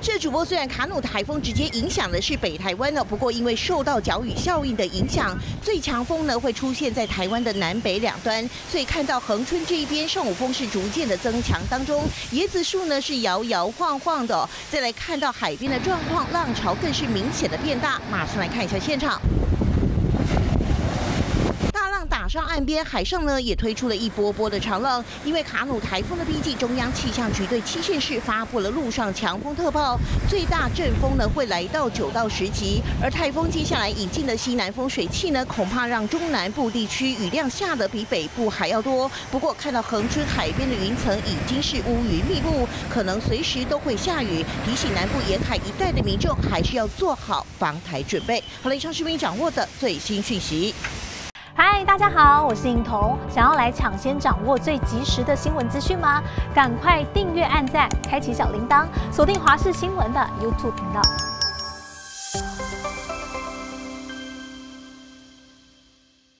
这主播，虽然卡努台风直接影响的是北台湾呢，不过因为受到角雨效应的影响，最强风呢会出现在台湾的南北两端，所以看到恒春这一边上午风是逐渐的增强当中，椰子树呢是摇摇晃晃的。再来看到海边的状况，浪潮更是明显的变大。马上来看一下现场。上岸边，海上呢也推出了一波波的长浪。因为卡努台风的逼近，中央气象局对七县市发布了陆上强风特报，最大阵风呢会来到九到十级。而台风接下来引进的西南风水气呢，恐怕让中南部地区雨量下的比北部还要多。不过看到恒春海边的云层已经是乌云密布，可能随时都会下雨，提醒南部沿海一带的民众还是要做好防台准备。好了，以上是您掌握的最新讯息。大家好，我是颖彤。想要来抢先掌握最及时的新闻资讯吗？赶快订阅、按赞、开启小铃铛，锁定华视新闻的 YouTube 频道。